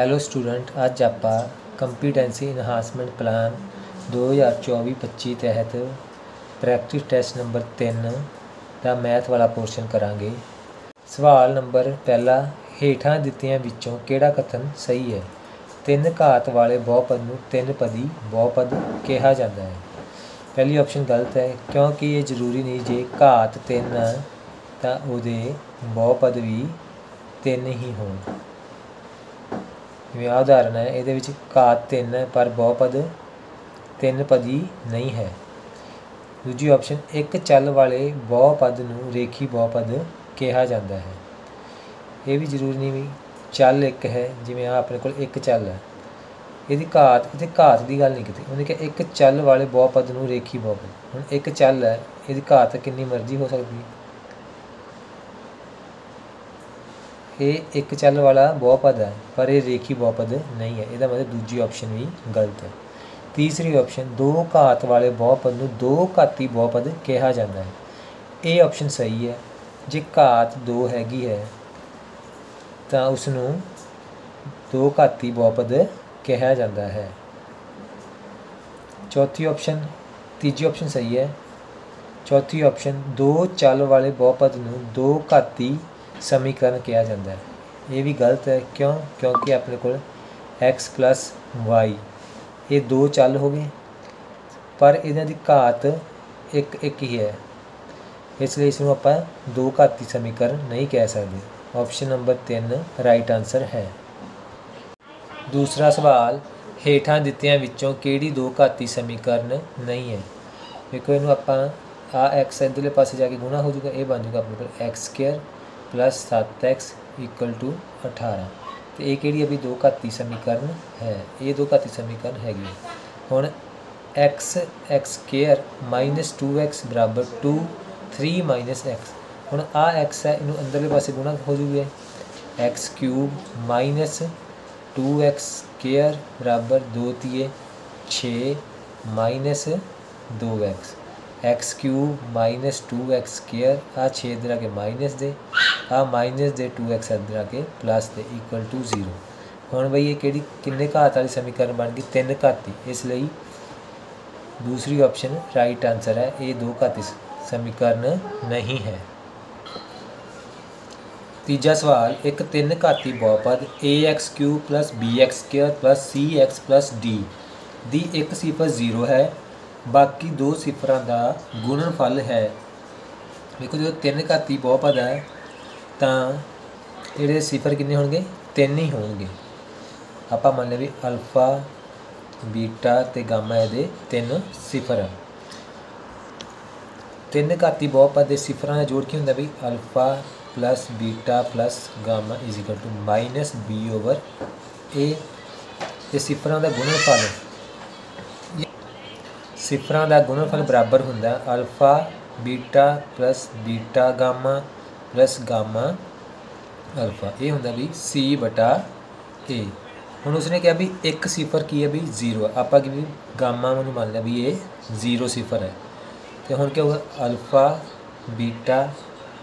Hello student ਅੱਜ ਆਪਾਂ competency enhancement plan 2024-25 ਤਹਿਤ ਪ੍ਰੈਕਟਿਸ ਟੈਸਟ ਨੰਬਰ 3 ਦਾ ਮੈਥ ਵਾਲਾ ਪੋਰਸ਼ਨ ਕਰਾਂਗੇ। ਸਵਾਲ ਨੰਬਰ ਪਹਿਲਾ, ਹੇਠਾਂ ਦਿੱਤੀਆਂ ਵਿੱਚੋਂ ਕਿਹੜਾ ਕਥਨ ਸਹੀ ਹੈ? ਤਿੰਨ ਘਾਤ ਵਾਲੇ ਬਹੁਪਦ ਨੂੰ ਤਿੰਨ ਪਦੀ ਬਹੁਪਦ ਕਿਹਾ ਜਾਂਦਾ ਹੈ। ਪਹਿਲੀ ਆਪਸ਼ਨ ਗਲਤ ਹੈ, ਕਿਉਂਕਿ ਇਹ ਜ਼ਰੂਰੀ ਨਹੀਂ ਜੇ ਘਾਤ ਤਿੰਨ ਹੈ ਤਾਂ ਉਹਦੇ ਬਹੁਪਦ ਵੀ ਤਿੰਨ ਹੀ ਹੋਣ। ਵਿਆਹ ਆਹ ਉਦਾਹਰਨ ਹੈ। ਇਹਦੇ ਵਿੱਚ ਘਾਤ ਤਿੰਨ ਹੈ ਪਰ ਬਹੁਪਦ ਤਿੰਨ ਪਦੀ ਨਹੀਂ ਹੈ। ਦੂਜੀ ਆਪਸ਼ਨ ਇੱਕ ਚੱਲ ਵਾਲੇ ਬਹੁਪਦ ਨੂੰ ਰੇਖੀ ਬਹੁਪਦ ਕਿਹਾ ਜਾਂਦਾ ਹੈ। ਇਹ ਵੀ ਜ਼ਰੂਰੀ ਨਹੀਂ ਵੀ ਚੱਲ ਇੱਕ ਹੈ, ਜਿਵੇਂ ਆ ਆਪਣੇ ਕੋਲ ਇੱਕ ਚੱਲ ਹੈ। ਇਹਦੀ ਘਾਤ, ਇਹਦੇ ਘਾਤ ਦੀ ਗੱਲ ਨਹੀਂ ਕੀਤੀ। ਉਹਨੇ ਕਿਹਾ ਇੱਕ ਚੱਲ ਵਾਲੇ ਬਹੁਪਦ ਨੂੰ ਰੇਖੀ ਬਹੁਪਦ। ਹੁਣ ਇੱਕ ਚੱਲ ਹੈ, ਇਹਦੀ ਘਾਤ ਕਿੰਨੀ ਮਰਜ਼ੀ ਹੋ ਸਕਦੀ ਹੈ। ਇਹ ਇੱਕ ਚੱਲ ਵਾਲਾ ਬਹੁਪਦ ਹੈ, ਪਰ ਇਹ ਰੇਖੀ ਬਹੁਪਦ ਨਹੀਂ ਹੈ। ਇਹਦਾ ਮਤਲਬ ਦੂਜੀ ਆਪਸ਼ਨ ਵੀ ਗਲਤ ਹੈ। ਤੀਸਰੀ ਆਪਸ਼ਨ ਦੋ ਘਾਤ ਵਾਲੇ ਬਹੁਪਦ ਨੂੰ ਦੋ ਘਾਤੀ ਬਹੁਪਦ ਕਿਹਾ ਜਾਂਦਾ ਹੈ। ਇਹ ਆਪਸ਼ਨ ਸਹੀ ਹੈ। ਜੇ ਘਾਤ 2 ਹੈਗੀ ਹੈ, ਤਾਂ ਉਸ ਨੂੰ ਦੋ ਘਾਤੀ ਬਹੁਪਦ ਕਿਹਾ ਜਾਂਦਾ ਹੈ। ਚੌਥੀ ਆਪਸ਼ਨ ਤੀਜੀ ਆਪਸ਼ਨ ਸਹੀ ਹੈ। ਚੌਥੀ ਆਪਸ਼ਨ ਦੋ ਚੱਲ ਵਾਲੇ ਬਹੁਪਦ ਨੂੰ ਦੋ ਘਾਤੀ ਸਮੀਕਰਨ ਕਿਹਾ ਜਾਂਦਾ ਹੈ। ਇਹ ਵੀ ਗਲਤ ਹੈ। ਕਿਉਂ? ਕਿਉਂਕਿ ਆਪਣੇ ਕੋਲ x y, ਇਹ ਦੋ ਚੱਲ ਹੋ ਗਏ। ਪਰ ਇਹਨਾਂ ਦੀ ਘਾਤ ਇੱਕ ਇੱਕ ਹੀ ਹੈ। ਇਸ ਲਈ ਇਸ ਨੂੰ ਆਪਾਂ ਦੋ ਘਾਤੀ ਸਮੀਕਰਨ ਨਹੀਂ ਕਹਿ ਸਕਦੇ। ਆਪਸ਼ਨ ਨੰਬਰ 3 ਰਾਈਟ ਆਨਸਰ ਹੈ। ਦੂਸਰਾ ਸਵਾਲ, ਹੇਠਾਂ ਦਿੱਤਿਆਂ ਵਿੱਚੋਂ ਕਿਹੜੀ ਦੋ ਘਾਤੀ ਸਮੀਕਰਨ ਨਹੀਂ ਹੈ? ਦੇਖੋ, ਇਹਨੂੰ ਆਪਾਂ ਆ x ਇਧਰਲੇ ਪਾਸੇ ਜਾ ਕੇ ਗੁਣਾ ਹੋ ਜਾਊਗਾ, ਇਹ ਬਣ ਜਾਊਗਾ ਆਪਣੇ ਕੋਲ x2 7x 18 ਤੇ ਇਹ ਕਿਹੜੀ ਅਭੀ ਦੋ ਘਾਤੀ ਸਮੀਕਰਨ ਹੈ ਇਹ ਦੋ ਘਾਤੀ ਸਮੀਕਰਨ ਹੈਗੀ ਹੁਣ x x2 2x 2 3 x ਹੁਣ ਆ x ਹੈ ਇਹਨੂੰ ਅੰਦਰਲੇ ਪਾਸੇ ਗੁਣਾ ਹੋ ਜੂਗਾ x3 2x ਸਕੁਅਰ ਬਰਾਬਰ 2 ਤੀਏ 6 2x x cube 2x square ਆ 6 ਇਧਰ ਆ ਕੇ ਮਾਈਨਸ ਦੇ ਆ ਮਾਈਨਸ ਦੇ 2x ਇਧਰ ਆ ਕੇ ਪਲੱਸ ਦੇ ਇਕੁਅਲ ਟੂ 0 ਹੁਣ ਬਈ ਇਹ ਕਿਹੜੀ, ਕਿੰਨੇ ਘਾਤ ਵਾਲੀ ਸਮੀਕਰਨ ਬਣ ਗਈ? ਤਿੰਨ ਘਾਤੀ। ਇਸ ਲਈ ਦੂਸਰੀ ਆਪਸ਼ਨ ਰਾਈਟ ਆਨਸਰ ਹੈ। ਇਹ ਦੋ ਘਾਤੀ ਸਮੀਕਰਨ ਨਹੀਂ ਹੈ। ਤੀਜਾ ਸਵਾਲ, ਇੱਕ ਤਿੰਨ ਘਾਤੀ ਬਹੁਪਦ ax3 bx2 cx d ਦੀ ਇੱਕ ਸਿਫਰ 0 ਹੈ। ਬਾਕੀ ਦੋ ਸਿਫਰਾਂ ਦਾ ਗੁਣਨਫਲ ਹੈ। ਦੇਖੋ ਜਦੋਂ ਤਿੰਨ ਘਾਤੀ ਬਹੁਪਦ ਹੈ ਤਾਂ ਇਹਦੇ ਸਿਫਰ ਕਿੰਨੇ ਹੋਣਗੇ? ਤਿੰਨ ਹੀ ਹੋਣਗੇ। ਆਪਾਂ ਮੰਨ ਲਿਆ ਵੀ ਅਲਫਾ, ਬੀਟਾ ਤੇ ਗਾਮਾ ਇਹਦੇ ਤਿੰਨ ਸਿਫਰ ਤਿੰਨ ਘਾਤੀ ਬਹੁਪਦ ਦੇ ਸਿਫਰਾਂ ਦਾ ਜੋੜ ਕੀ ਹੁੰਦਾ ਵੀ alpha plus beta plus gamma is equal to minus b over a ਤੇ ਸਿਫਰਾਂ ਦਾ ਗੁਣਨਫਲ। ਸਿਫਰਾਂ ਦਾ ਗੁਣਨਫਲ ਬਰਾਬਰ ਹੁੰਦਾ alpha, beta plus beta gamma plus gamma alpha ਇਹ ਹੁੰਦਾ ਵੀ c ਬਟਾ a ਹੁਣ ਉਸਨੇ ਕਿਹਾ ਵੀ ਇੱਕ ਸਿਫਰ ਕੀ ਹੈ ਵੀ 0 ਆਪਾਂ ਕਿ ਵੀ ਗਾਮਾ ਨੂੰ ਮੰਨ ਲਿਆ ਵੀ ਇਹ 0 ਸਿਫਰ ਹੈ। ਤੇ ਹੁਣ ਕੀ ਹੋਊਗਾ? Alpha beta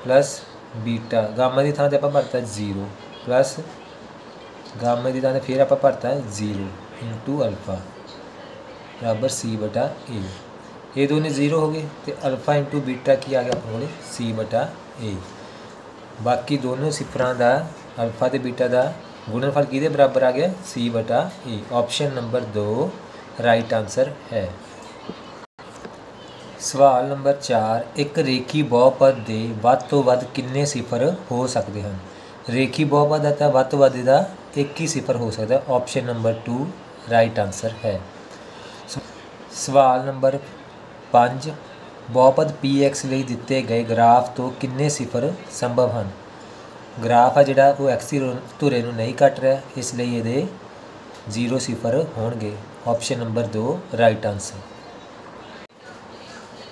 plus beta gamma ਦੀ ਥਾਂ ਤੇ ਆਪਾਂ ਭਰਤਾ 0 ਪਲੱਸ ਗਾਮਾ ਦੀ ਥਾਂ ਤੇ ਫਿਰ ਆਪਾਂ ਭਰਤਾ 0 ਇਨਟੂ ਅਲਫਾ ਬਰਾਬਰ c ਬਟਾ a ਇਹ ਦੋਨੇ 0 ਹੋ ਗਏ ਤੇ ਅਲਫਾ ਇਨਟੂ ਬੀਟਾ ਕੀ ਆ ਗਿਆ ਆਪਣੇ ਕੋਲੇ? C ਬਟਾ a ਬਾਕੀ ਦੋਨੋਂ ਸਿਫਰਾਂ ਦਾ, ਅਲਫਾ ਤੇ ਬੀਟਾ ਦਾ ਗੁਣਨਫਲ ਕਿਹਦੇ ਬਰਾਬਰ ਆ ਗਿਆ? c ਬਟਾ a option number 2 right answer ਹੈ। ਸਵਾਲ ਨੰਬਰ 4 ਇੱਕ ਰੇਖੀ ਬਹੁਪਦ ਦੇ ਵੱਧ ਤੋਂ ਵੱਧ ਕਿੰਨੇ ਸਿਫਰ ਹੋ ਸਕਦੇ ਹਨ? ਰੇਖੀ ਬਹੁਪਦ ਦਾ ਤਾਂ ਵੱਧ ਤੋਂ ਵੱਧ ਦਾ ਇੱਕ ਹੀ ਸਿਫਰ ਹੋ ਸਕਦਾ। ਆਪਸ਼ਨ ਨੰਬਰ 2 ਰਾਈਟ ਆਨਸਰ ਹੈ। ਸਵਾਲ ਨੰਬਰ 5 ਬਹੁਪਦ px ਲਈ ਦਿੱਤੇ ਗਏ ਗ੍ਰਾਫ ਤੋਂ ਕਿੰਨੇ ਸਿਫਰ ਸੰਭਵ ਹਨ? ਗ੍ਰਾਫ ਆ ਜਿਹੜਾ ਉਹ x ਦੀ ਧੁਰੇ ਨੂੰ ਨਹੀਂ ਕੱਟ ਰਿਹਾ, ਇਸ ਲਈ ਇਹਦੇ 0 ਸਿਫਰ ਹੋਣਗੇ। ਆਪਸ਼ਨ ਨੰਬਰ 2 ਰਾਈਟ ਆਨਸਰ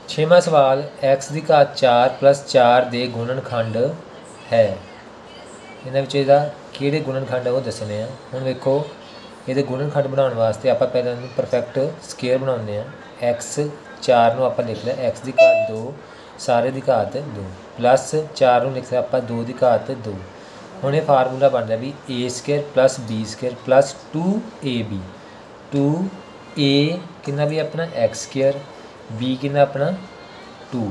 ਛੇਵਾਂ ਸਵਾਲ, x ਦੀ ਘਾਤ 4 4 ਦੇ ਗੁਣਨਖੰਡ ਹੈ। ਇਹਨਾਂ ਵਿੱਚ ਇਹਦਾ ਕਿਹੜੇ ਗੁਣਨਖੰਡ ਹੈ ਉਹ ਦੱਸਣੇ ਆ। ਹੁਣ ਵੇਖੋ, ਇਹਦੇ ਗੁਣਨਖੰਡ ਬਣਾਉਣ ਵਾਸਤੇ ਆਪਾਂ ਪਹਿਲਾਂ ਇਹਨੂੰ ਪਰਫੈਕਟ ਸਕੁਅਰ ਬਣਾਉਂਦੇ ਆ। X 4 ਨੂੰ ਆਪਾਂ ਲਿਖ ਲਿਆ, x ਦੀ ਘਾਤ 2 ਸਾਰੇ ਦੀ ਘਾਤ 2 ਪਲੱਸ 4 ਨੂੰ ਲਿਖਿਆ ਆਪਾਂ 2 ਦੀ ਘਾਤ 2 ਹੁਣ ਇਹ ਫਾਰਮੂਲਾ ਬਣ ਰਿਹਾ ਵੀ a2 b2 2ab 2a ਕਿੰਨਾ ਵੀ ਆਪਣਾ x2 b ਕਿੰਨਾ ਆਪਣਾ 2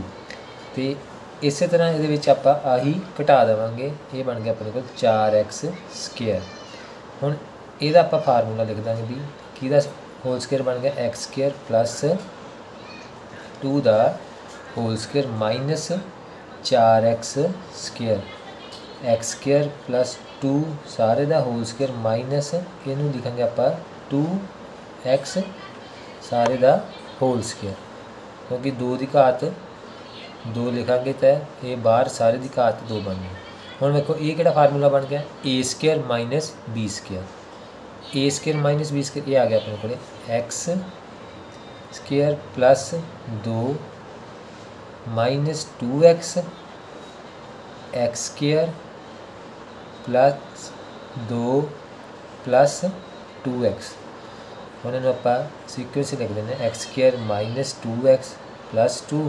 ਤੇ ਇਸੇ ਤਰ੍ਹਾਂ ਇਹਦੇ ਵਿੱਚ ਆਪਾਂ ਆਹੀ ਘਟਾ ਦੇਵਾਂਗੇ, ਇਹ ਬਣ ਗਿਆ ਆਪਣੇ ਕੋਲ 4x ਸਕੁਅਰ ਹੁਣ ਇਹਦਾ ਆਪਾਂ ਫਾਰਮੂਲਾ ਲਿਖ ਦਾਂਗੇ ਵੀ ਕਿਹਦਾ ਹੋਲ ਸਕੁਅਰ ਬਣ ਗਿਆ x ਸਕੁਅਰ ਪਲੱਸ 2 ਦਾ whole square minus 4x square x square plus 2 ਸਾਰੇ ਦਾ ਹੋਲ ਸਕੁਅਰ ਮਾਈਨਸ ਇਹਨੂੰ ਲਿਖਾਂਗੇ ਆਪਾਂ 2x ਸਾਰੇ ਦਾ ਹੋਲ ਸਕੁਅਰ ਕਿਉਂਕਿ 2 ਦੀ ਘਾਤ 2 ਲਿਖਾਂਗੇ ਤਾਂ ਇਹ ਬਾਹਰ ਸਾਰੇ ਦੀ ਘਾਤ 2 ਬਣ ਗਈ ਹੁਣ ਵੇਖੋ ਇਹ ਕਿਹੜਾ ਫਾਰਮੂਲਾ ਬਣ ਗਿਆ a square minus b square a square minus b square ਇਹ ਆ ਗਿਆ ਆਪਣੇ ਕੋਲੇ x square plus 2 minus 2x x square plus 2 plus 2x ਹੁਣ ਇਹਨੂੰ ਆਪਾਂ ਸੀਕੁਐਂਸ ਲਿਖ ਦਿੰਦੇ ਹਾਂ x square minus 2x plus 2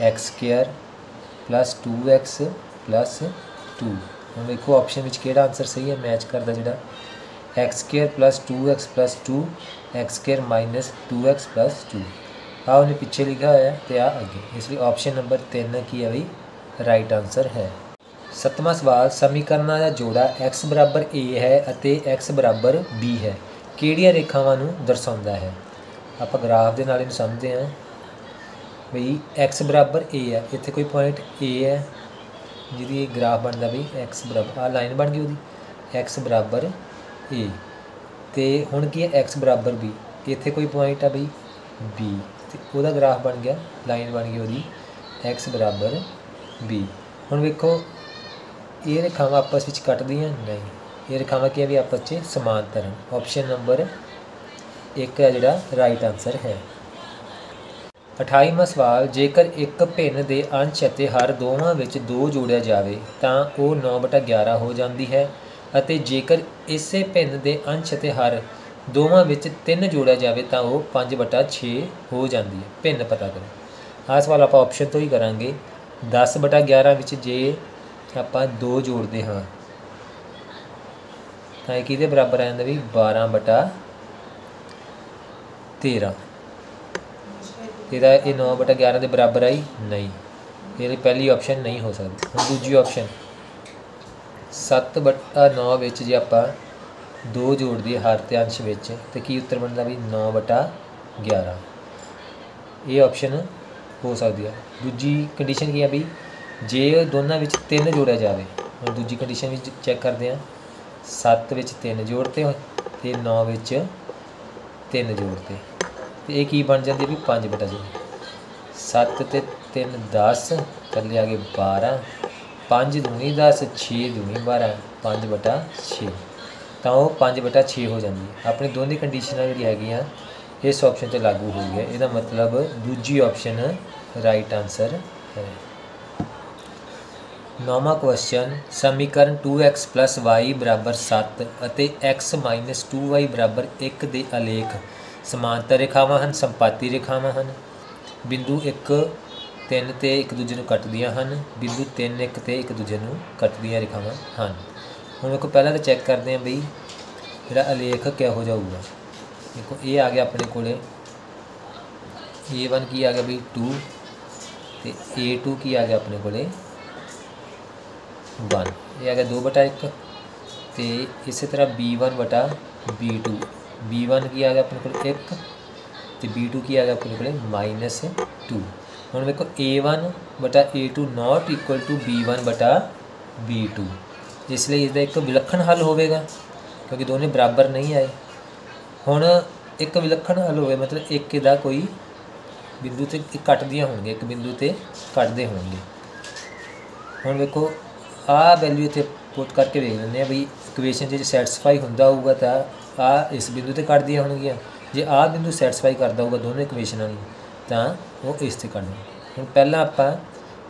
x square plus 2x plus 2 ਹੁਣ ਵੇਖੋ ਆਪਸ਼ਨ ਵਿੱਚ ਕਿਹੜਾ ਆਨਸਰ ਸਹੀ ਹੈ ਮੈਚ ਕਰਦਾ ਜਿਹੜਾ x square plus 2x plus 2 x square minus 2x plus 2 ਆ ਉਹਨੇ ਪਿੱਛੇ ਲਿਖਿਆ ਹੋਇਆ ਤੇ ਆ ਅੱਗੇ। ਇਸ ਲਈ ਆਪਸ਼ਨ ਨੰਬਰ 3 ਕੀ ਹੈ ਬਈ? ਰਾਈਟ ਆਨਸਰ ਹੈ। ਸਤਵਾਂ ਸਵਾਲ, ਸਮੀਕਰਨਾਂ ਦਾ ਜੋੜਾ x ਬਰਾਬਰ a ਹੈ ਅਤੇ x ਬਰਾਬਰ b ਹੈ। ਕਿਹੜੀਆਂ ਰੇਖਾਵਾਂ ਨੂੰ ਦਰਸਾਉਂਦਾ ਹੈ? ਆਪਾਂ ਗ੍ਰਾਫ ਦੇ ਨਾਲ ਇਹਨੂੰ ਸਮਝਦੇ ਹਾਂ। ਬਈ x ਬਰਾਬਰ a ਹੈ। ਇੱਥੇ ਕੋਈ ਪੁਆਇੰਟ a ਹੈ। ਜਿਹਦੀ ਇਹ ਗ੍ਰਾਫ ਬਣਦਾ ਬਈ x ਬਰਾਬਰ ਆ ਲਾਈਨ ਬਣ ਗਈ ਉਹਦੀ। x ਏ a ਤੇ ਹੁਣ ਕੀ ਹੈ x ਬਰਾਬਰ b? ਇੱਥੇ ਕੋਈ ਪੁਆਇੰਟ ਆ ਬਈ b ਤੇ ਉਹਦਾ ਗ੍ਰਾਫ ਬਣ ਗਿਆ ਲਾਈਨ ਬਣ ਗਈ ਉਹਦੀ x ਬਰਾਬਰ b ਹੁਣ ਵੇਖੋ, ਇਹ ਰੇਖਾਵਾਂ ਆਪਸ ਵਿੱਚ ਕੱਟਦੀਆਂ ਨਹੀਂ। ਇਹ ਰੇਖਾਵਾਂ ਕੀ ਹੈ ਵੀ ਆਪਸ ਵਿੱਚ ਸਮਾਂਤਰ। ਹਨ ਆਪਸ਼ਨ ਨੰਬਰ 1 ਹੈ ਜਿਹੜਾ ਰਾਈਟ ਆਨਸਰ ਹੈ। 28ਵਾਂ ਸਵਾਲ, ਜੇਕਰ ਇੱਕ ਭਿੰਨ ਦੇ ਅੰਸ਼ ਅਤੇ ਹਰ ਦੋਵਾਂ ਵਿੱਚ 2 ਜੋੜਿਆ ਜਾਵੇ, ਤਾਂ ਉਹ 9/11 ਹੋ ਜਾਂਦੀ ਹੈ। ਅਤੇ ਜੇਕਰ ਇਸੇ ਭਿੰਨ ਦੇ ਅੰਸ਼ ਅਤੇ ਹਰ ਦੋਵਾਂ ਵਿੱਚ 3 ਜੋੜਿਆ ਜਾਵੇ ਤਾਂ ਉਹ 5/6 ਹੋ ਜਾਂਦੀ ਹੈ। ਭਿੰਨ ਪਤਾ ਕਰੋ। ਆਹ ਸਵਾਲ ਆਪਾਂ ਆਪਸ਼ਨ ਤੋਂ ਹੀ ਕਰਾਂਗੇ। 10/11 ਵਿੱਚ ਜੇ ਆਪਾਂ 2 ਜੋੜਦੇ ਹਾਂ, ਤਾਂ ਇਹ ਕਿਹਦੇ ਬਰਾਬਰ ਆ ਜਾਂਦਾ ਵੀ 12/13 ਇਹਦਾ ਇਹ 9/11 ਦੇ ਬਰਾਬਰ ਆਈ ਨਹੀਂ। ਇਹਦੀ ਪਹਿਲੀ ਆਪਸ਼ਨ ਨਹੀਂ ਹੋ ਸਕਦੀ। ਹੁਣ ਦੂਜੀ ਆਪਸ਼ਨ 7/9 ਵਿੱਚ ਜੇ ਆਪਾਂ 2 ਜੋੜ ਦਈਏ ਹਰ ਤੇ ਅੰਸ਼ ਵਿੱਚ, ਤੇ ਕੀ ਉੱਤਰ ਬਣਦਾ ਵੀ 9/11 ਇਹ ਆਪਸ਼ਨ ਹੋ ਸਕਦੀ ਹੈ ਦੂਜੀ ਕੰਡੀਸ਼ਨ ਕੀ ਹੈ ਵੀ ਜੇ ਦੋਨਾਂ ਵਿੱਚ 3 ਜੋੜਿਆ ਜਾਵੇ, ਹੁਣ ਦੂਜੀ ਕੰਡੀਸ਼ਨ ਵਿੱਚ ਚੈੱਕ ਕਰਦੇ ਹਾਂ 7 ਵਿੱਚ 3 ਜੋੜਤੇ ਹੋਏ, ਤੇ 9 ਵਿੱਚ 3 ਜੋੜਤੇ। ਤੇ ਇਹ ਕੀ ਬਣ ਜਾਂਦੀ ਵੀ 5 ਬਟਾ ਜੀ 7 ਤੇ 3 10 ਥੱਲੇ ਆ ਗਏ 12 5 ਦੂਣੀ 10 6 ਦੂਣੀ 12 5 ਬਟਾ 6 ਤਾਂ ਉਹ 5 ਬਟਾ 6 ਹੋ ਜਾਂਦੀ ਹੈ। ਆਪਣੀ ਦੋਨੇ ਕੰਡੀਸ਼ਨਾਂ ਜਿਹੜੀ ਹੈਗੀਆਂ, ਇਸ ਆਪਸ਼ਨ ਤੇ ਲਾਗੂ ਹੋਈ ਹੈ। ਇਹਦਾ ਮਤਲਬ ਦੂਜੀ ਆਪਸ਼ਨ ਰਾਈਟ ਆਨਸਰ ਹੈ। ਨੌਵਾਂ ਕੁਐਸਚਨ ਸਮੀਕਰਨ 2x y 7 ਅਤੇ x 2y 1 ਦੇ ਆਲੇਖ ਸਮਾਂਤਰ ਰੇਖਾਵਾਂ ਹਨ, ਸੰਪਾਤੀ ਰੇਖਾਵਾਂ ਹਨ। ਬਿੰਦੂ 1 3 ਤੇ ਇੱਕ ਦੂਜੇ ਨੂੰ ਕੱਟਦੀਆਂ ਹਨ, ਬਿੰਦੂ 3 1 ਤੇ ਇੱਕ ਦੂਜੇ ਨੂੰ ਕੱਟਦੀਆਂ ਰੇਖਾਵਾਂ ਹਨ। ਹੁਣ ਵੇਖੋ, ਪਹਿਲਾਂ ਤਾਂ ਚੈੱਕ ਕਰਦੇ ਹਾਂ ਬਈ ਜਿਹੜਾ ਆਲੇਖ ਕਿਹੋ ਜਾਊਗਾ ਦੇਖੋ ਇਹ ਆ ਗਿਆ ਆਪਣੇ ਕੋਲੇ। A1 ਕੀ ਆ ਗਿਆ ਬਈ? 2 ਤੇ a2 ਕੀ ਆ ਗਿਆ ਆਪਣੇ ਕੋਲੇ? 1 ਇਹ ਆ ਗਿਆ 2 ਬਟਾ 1 ਤੇ ਇਸੇ ਤਰ੍ਹਾਂ b1 ਬਟਾ b2 b1 ਕੀ ਆ ਗਿਆ ਆਪਣੇ ਕੋਲ 1 ਤੇ b2 ਕੀ ਆ ਗਿਆ ਆਪਣੇ ਕੋਲੇ? ਮਾਈਨਸ 2 ਹੁਣ ਵੇਖੋ a1 ਬਟਾ a2 not equal to b1 ਬਟਾ b2 ਇਸ ਲਈ ਇਹਦਾ ਇੱਕ ਵਿਲੱਖਣ ਹੱਲ ਹੋਵੇਗਾ, ਕਿਉਂਕਿ ਦੋਨੇ ਬਰਾਬਰ ਨਹੀਂ ਆਏ। ਹੁਣ ਇੱਕ ਵਿਲੱਖਣ ਹੱਲ ਹੋਵੇ, ਮਤਲਬ ਇੱਕ ਇਹਦਾ ਕੋਈ ਬਿੰਦੂ ਤੇ ਕੱਟਦੀਆਂ ਹੋਣਗੇ ਇੱਕ ਬਿੰਦੂ ਤੇ ਕੱਟਦੇ ਹੋਣਗੇ। ਹੁਣ ਵੇਖੋ, ਆ ਵੈਲਿਊ ਇੱਥੇ ਪੁੱਟ ਕਰਕੇ ਵੇਖ ਲੈਂਦੇ ਆ ਵੀ ਇਕੁਏਸ਼ਨ ਜੇ ਸੈਟੀਸਫਾਈ ਹੁੰਦਾ ਹੋਊਗਾ ਤਾਂ ਆ ਇਸ ਬਿੰਦੂ ਤੇ ਕੱਟਦੀਆਂ ਹੋਣਗੀਆਂ। ਜੇ ਆ ਬਿੰਦੂ ਸੈਟੀਸਫਾਈ ਕਰਦਾ ਹੋਊਗਾ ਦੋਨੋਂ ਇਕੁਏਸ਼ਨਾਂ ਨੂੰ, ਤਾਂ ਉਹ ਇਸ ਤੇ ਕੱਢਣਾ। ਹੁਣ ਪਹਿਲਾਂ ਆਪਾਂ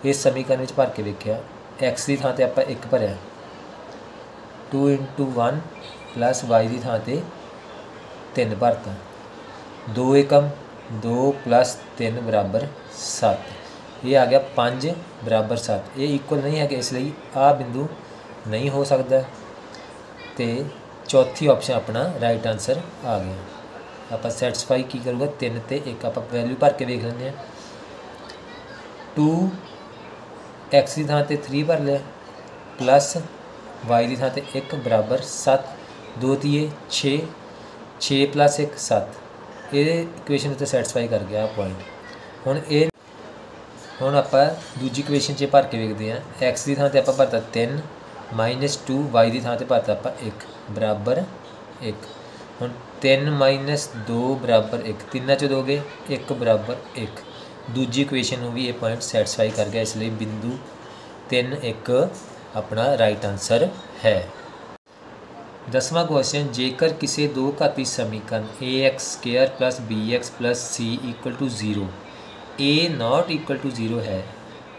ਇਸ ਸਮੀਕਰਨ ਵਿੱਚ ਭਰ ਕੇ ਵੇਖਿਆ, x ਦੀ ਥਾਂ ਤੇ ਆਪਾਂ 1 ਭਰਿਆ। 2 1 y ਦੀ ਥਾਂ ਤੇ 3 ਭਰਤਾ। 2 ਏਕਮ 2 3 ਬਰਾਬਰ 7 ਇਹ ਆ ਗਿਆ 5 ਬਰਾਬਰ 7 ਇਹ ਇਕੁਅਲ ਨਹੀਂ ਹੈ ਕਿ ਇਸ ਲਈ ਆ ਬਿੰਦੂ ਨਹੀਂ ਹੋ ਸਕਦਾ। ਤੇ ਚੌਥੀ ਆਪਸ਼ਨ ਆਪਣਾ ਰਾਈਟ ਆਨਸਰ ਆ ਗਿਆ। ਆਪਾਂ ਸੈਟੀਸਫਾਈ ਕੀ ਕਰੂਗਾ? 3 ਤੇ 1 ਆਪਾਂ ਵੈਲਿਊ ਭਰ ਕੇ ਵੇਖ ਲੈਂਦੇ ਆ 2 x ਦੀ ਥਾਂ ਤੇ 3 ਭਰ ਲਿਆ। ਪਲੱਸ y ਦੀ ਥਾਂ ਤੇ 1 ਬਰਾਬਰ 7 2 ਤੀਏ 6 6 ਪਲੱਸ 1 7 ਇਹ ਇਕੁਏਸ਼ਨ ਉੱਤੇ ਸੈਟੀਸਫਾਈ ਕਰ ਗਿਆ ਪੁਆਇੰਟ ਹੁਣ ਇਹ ਹੁਣ ਆਪਾਂ ਦੂਜੀ ਇਕੁਏਸ਼ਨ 'ਚ ਭਰ ਕੇ ਵੇਖਦੇ ਹਾਂ। x ਦੀ ਥਾਂ ਤੇ ਆਪਾਂ ਭਰਤਾ 3 2 y ਦੀ ਥਾਂ ਤੇ ਭਰਤਾ ਆਪਾਂ 1 ਬਰਾਬਰ 1 ਹੁਣ 3 2 ਬਰਾਬਰ 1 ਤਿੰਨਾਂ ਚੋਂ ਦੋਗੇ 1 ਬਰਾਬਰ 1 ਦੂਜੀ ਇਕੁਏਸ਼ਨ ਨੂੰ ਵੀ ਇਹ ਪੁਆਇੰਟ ਸੈਟੀਸਫਾਈ ਕਰ ਗਿਆ, ਇਸ ਲਈ ਬਿੰਦੂ 3 1 ਆਪਣਾ ਰਾਈਟ ਆਨਸਰ ਹੈ। ਦਸਵਾਂ ਕੁਐਸਚਨ ਜੇਕਰ ਕਿਸੇ ਦੋ ਘਾਤੀ ਸਮੀਕਰਨ ax2 bx c 0 a not equal to 0 ਹੈ,